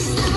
Yeah.